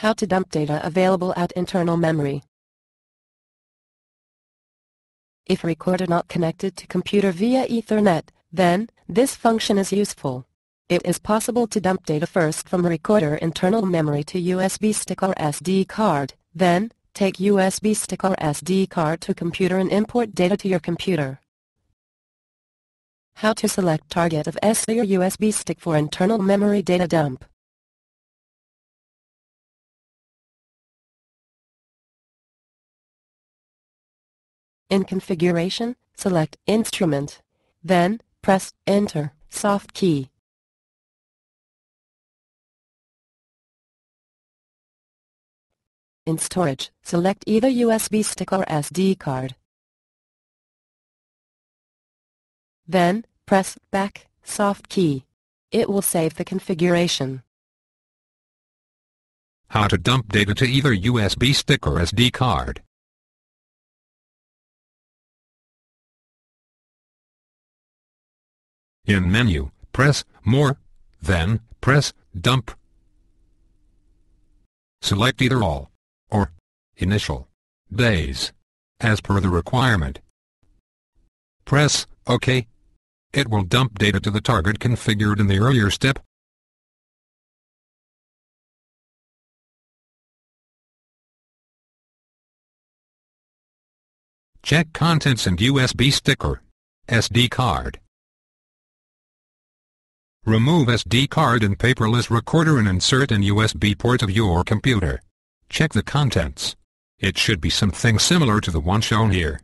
How to dump data available at internal memory. If recorder not connected to computer via Ethernet, then, this function is useful. It is possible to dump data first from recorder internal memory to USB stick or SD card, then, take USB stick or SD card to computer and import data to your computer. How to select target of SD or USB stick for internal memory data dump. In configuration, select Instrument. Then, press Enter, soft key. In storage, select either USB stick or SD card. Then, press Back, soft key. It will save the configuration. How to dump data to either USB stick or SD card. In menu, press More, then press Dump. Select either All or Initial Days as per the requirement. Press OK. It will dump data to the target configured in the earlier step. Check contents and USB sticker. SD card. Remove SD card and paperless recorder and insert an USB port of your computer. Check the contents. It should be something similar to the one shown here.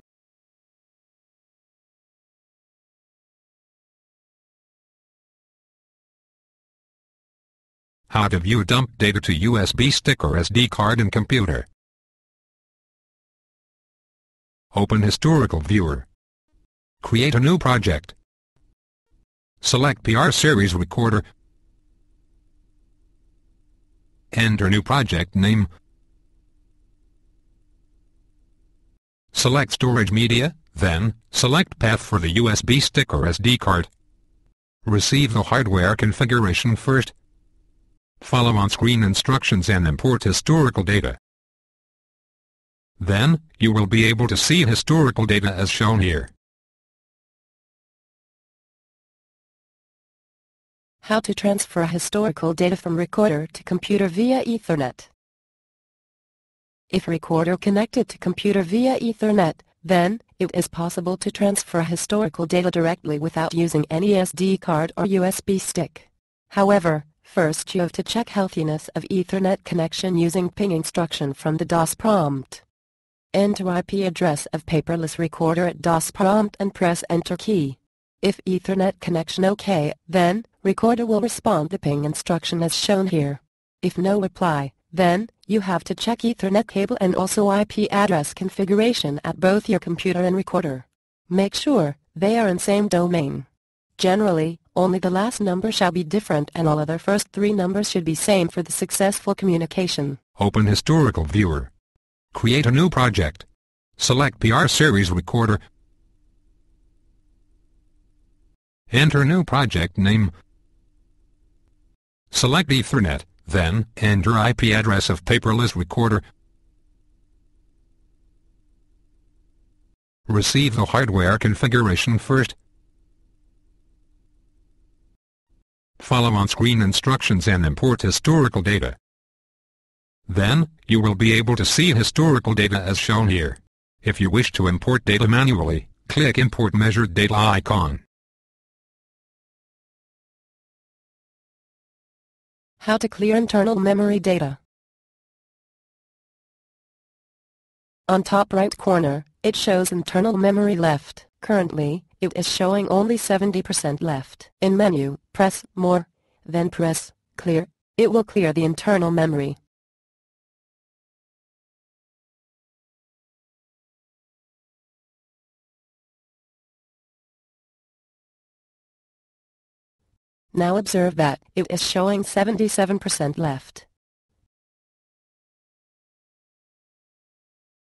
How to view dump data to USB stick or SD card in computer. Open Historical Viewer. Create a new project. Select PR Series Recorder. Enter new project name. Select Storage Media, then, select path for the USB stick or SD card. Receive the hardware configuration first. Follow on-screen instructions and import historical data. Then, you will be able to see historical data as shown here. How to transfer historical data from recorder to computer via Ethernet. If recorder connected to computer via Ethernet, then, it is possible to transfer historical data directly without using any SD card or USB stick. However, first you have to check healthiness of Ethernet connection using ping instruction from the DOS prompt. Enter IP address of paperless recorder at DOS prompt and press Enter key. If Ethernet connection OK, then, recorder will respond the ping instruction as shown here. If no reply, then, you have to check Ethernet cable and also IP address configuration at both your computer and recorder. Make sure they are in same domain. Generally, only the last number shall be different and all other first three numbers should be same for the successful communication. Open Historical Viewer. Create a new project. Select PR Series Recorder. Enter new project name. Select Ethernet, then enter IP address of paperless recorder. Receive the hardware configuration first. Follow on-screen instructions and import historical data. Then, you will be able to see historical data as shown here. If you wish to import data manually, click Import Measured Data icon. How to clear internal memory data. On top right corner, it shows internal memory left. Currently, it is showing only 70% left. In menu, press More, then press Clear. It will clear the internal memory. Now observe that it is showing 77% left.